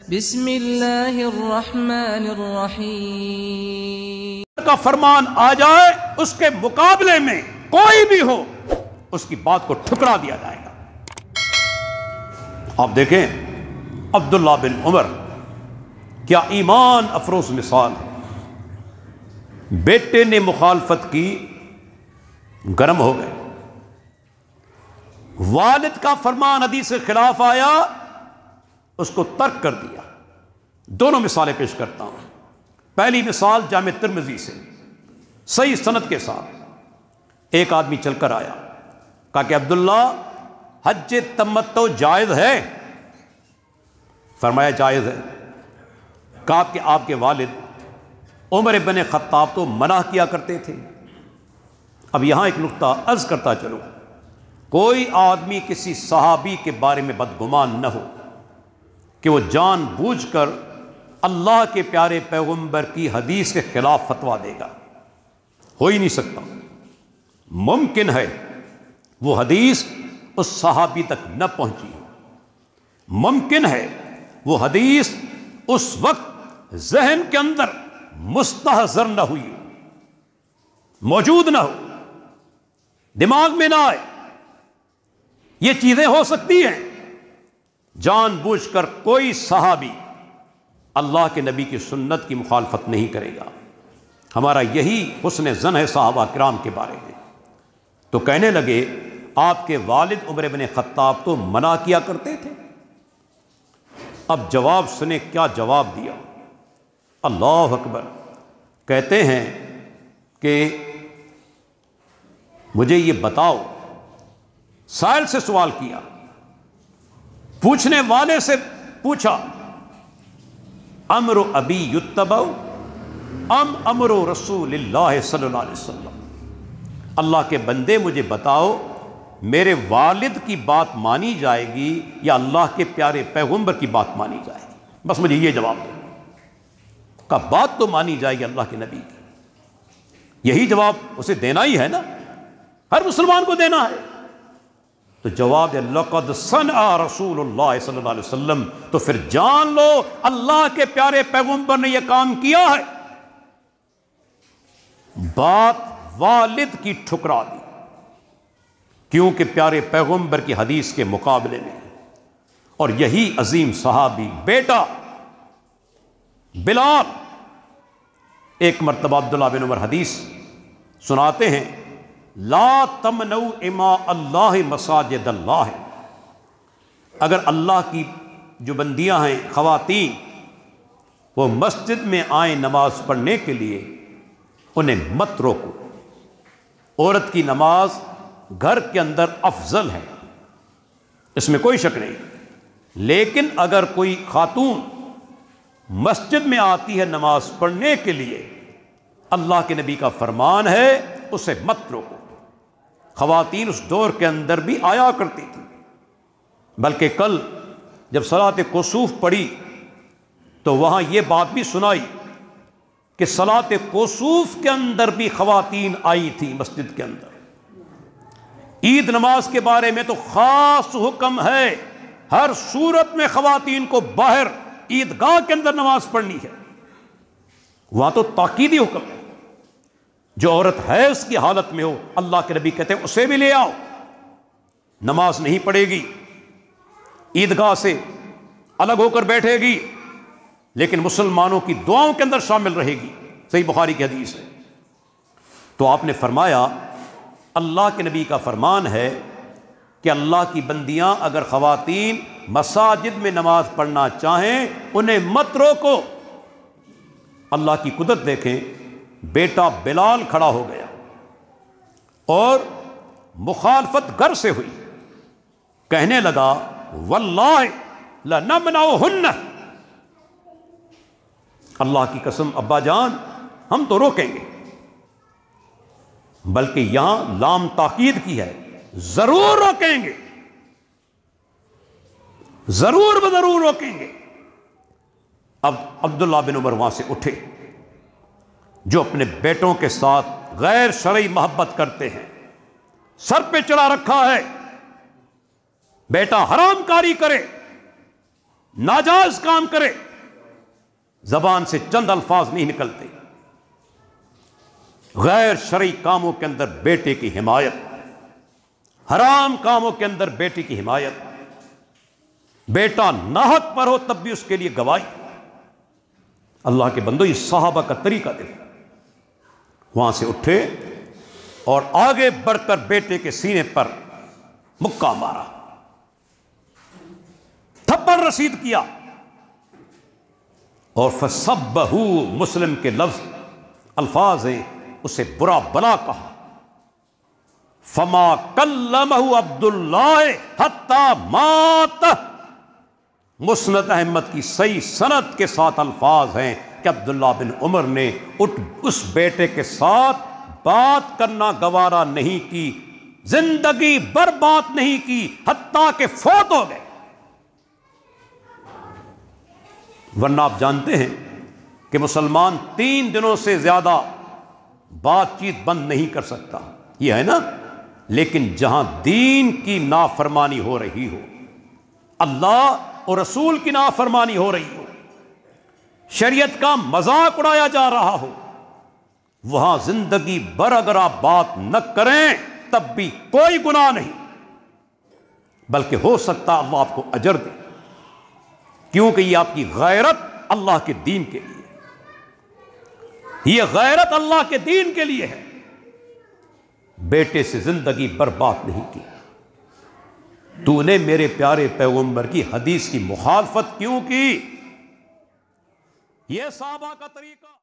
بسم اللہ الرحمن الرحیم۔ کا فرمان آ جائے، اس کے مقابلے میں کوئی بھی ہو، اس کی بات کو ٹھکرا دیا جائے گا۔ آپ دیکھیں، عبداللہ بن عمر، کیا ایمان افروز مثال ہے؟ بیٹے نے مخالفت کی، گرم ہو گئے۔ والد کا فرمان حدیث کے خلاف آیا اس کو ترک کر دیا۔ دونوں مثالیں پیش کرتا ہوں۔ پہلی مثال جامع ترمزی سے۔ صحیح صنعت کے ساتھ۔ ایک آدمی چل کر آیا۔ کہا کہ عبداللہ، حج تمتو جائز ہے؟ فرمایا، جائز ہے۔ کہا کہ آپ کے والد عمر بن خطاب تو منع کیا کرتے تھے۔ اب یہاں ایک نقطہ عرض کرتا چلو کوئی آدمی کسی صحابی کے بارے میں بدگمان نہ ہو۔ کہ وہ جان بوجھ کر اللہ کے پیارے پیغمبر کی حدیث کے خلاف فتوا دے گا۔ ہو ہی نہیں سکتا۔ ممکن ہے وہ حدیث اس صحابی تک نہ پہنچی ممکن ہے وہ حدیث اس وقت ذہن کے اندر مستحضر نہ ہوئی موجود نہ ہو۔ دماغ میں نہ آئے۔ یہ چیزیں ہو سکتی ہیں۔ جان بوجھ کر کوئی صحابی اللہ کے نبی کی سنت کی مخالفت نہیں کرے گا۔ ہمارا یہی حسن زن ہے صحابہ کرام کے بارے میں۔ تو کہنے لگے، آپ کے والد عمر بن خطاب تو منع کیا کرتے تھے؟ اب جواب سنے، کیا جواب دیا؟ اللہ اکبر۔ کہتے ہیں کہ مجھے یہ بتاؤ۔ سائل سے سوال کیا۔ پوچھنے والے سے پوچھا، امر ابی یتبع ام امر رسول اللہ صلی اللہ علیہ وسلم؟ اللہ کے بندے مجھے بتاؤ، میرے والد کی بات مانی جائے گی یا اللہ کے پیارے پیغمبر کی بات مانی جائے گی؟ بس مجھے یہ جواب دو۔ کا بات تو مانی جائے گی اللہ کے نبی کی۔ یہی جواب اسے دینا ہی ہے نا؟ ہر مسلمان کو دینا ہے۔ تو جواب دے لقد صنع رسول اللہ صلی اللہ علیہ وسلم۔ تو پھر جان لو، اللہ کے پیارے پیغمبر نے یہ کام کیا ہے۔ بات والد کی ٹھکرا دی۔ کیونکہ پیارے پیغمبر کی حدیث کے مقابلے میں۔ اور یہی عظیم صحابی بیٹا بلال۔ ایک مرتبہ عبداللہ بن عمر حدیث سناتے ہیں۔ لا تمنو اما اللہ مساجد اللہ. اگر اللہ کی جو بندیاں ہیں، خواتین، وہ مسجد میں آئیں نماز پڑھنے کے لیے، انہیں مت روکو۔ عورت کی نماز گھر کے اندر افضل ہے، اس میں کوئی شک نہیں۔ لیکن اگر کوئی خاتون مسجد میں آتی ہے نماز پڑھنے کے لیے، اللہ کے نبی کا فرمان ہے، اسے مت روکو۔ خواتین اس دور کے اندر بھی آیا کرتی تھی بلکہ کل جب سلاط کوسوف پڑی تو وہاں یہ بات بھی سنائی کہ سلاط کوسوف کے اندر بھی خواتین آئی تھی مسجد کے اندر۔ عید نماز کے بارے میں تو خاص حکم ہے، ہر صورت میں خواتین کو باہر عید گاہ کے اندر نماز پڑھنی ہے۔ وہاں تو تاکیدی حکم ہے۔ جو عورت ہے اس کی حالت میں ہو، اللہ کے نبی کہتے ہیں، اسے بھی لے آؤ۔ نماز نہیں پڑھے گی۔ عیدگاہ سے الگ ہو کر بیٹھے گی، لیکن مسلمانوں کی دعاؤں کے اندر شامل رہے گی۔ صحیح بخاری کی حدیث ہے۔ تو آپ نے فرمایا، اللہ کے نبی کا فرمان ہے کہ اللہ کی بندیاں اگر خواتین مساجد میں نماز پڑھنا چاہیں، انہیں مت روکو۔ اللہ کی قدرت دیکھیں۔ بیٹا بلال کھڑا ہو گیا اور مخالفت گر سے ہوئی۔ کہنے لگا، واللہ لنمنعہن. اللہ کی قسم، ابا جان، ہم تو روکیں گے۔ بلکہ یہاں لام تاکید کی ہے، ضرور روکیں گے۔ ضرور ضرور روکیں گے۔ اب عبداللہ بن عمر وہاں سے اٹھے۔ جو اپنے بیٹوں کے ساتھ غیر شرعی محبت کرتے ہیں، سر پہ چڑھا رکھا ہے۔ بیٹا حرام کاری کرے، ناجائز کام کرے، زبان سے چند الفاظ نہیں نکلتے۔ غیر شرعی کاموں کے اندر بیٹے کی حمایت، حرام کاموں کے اندر بیٹے کی حمایت۔ بیٹا ناحق پر ہو تب بھی اس کے لیے گواہی۔ اللہ کے بندو، یہ صحابہ کا طریقہ دے وہاں سے اٹھے اور آگے بڑھ کر بیٹے کے سینے پر مکہ مارا۔ تھپڑ رسید کیا۔ اور فسب بہو مسلم کے لفظ الفاظ ہیں، اسے برا بلا کہا۔ فما کلمہ عبد اللہ مات۔ مسنت احمد کی صحیح صنعت کے ساتھ الفاظ ہیں۔ کہ عبداللہ بن عمر نے اس بیٹے کے ساتھ بات کرنا گوارا نہیں کی، زندگی بر بات نہیں کی، حتیٰ کہ فوت ہو گئے۔ ورنہ آپ جانتے ہیں کہ مسلمان تین دنوں سے زیادہ بات چیت بند نہیں کر سکتا۔ یہ ہے نا؟ لیکن جہاں دین کی نافرمانی ہو رہی ہو، اللہ اور رسول کی نافرمانی ہو رہی ہو شریعت کا مذاق اڑایا جا رہا ہو۔ وہاں زندگی بر اگر آپ بات نہ کریں، تب بھی کوئی گناہ نہیں۔ بلکہ ہو سکتا اللہ آپ کو اجر دے۔ کیونکہ یہ آپ کی غیرت اللہ کے دین کے لیے۔ یہ غیرت اللہ کے دین کے لیے ہے۔ بیٹے سے زندگی برباد نہیں کی۔ تو نے میرے پیارے پیغمبر کی حدیث کی مخالفت کیوں کی؟ یہ صحابہ کا طریقہ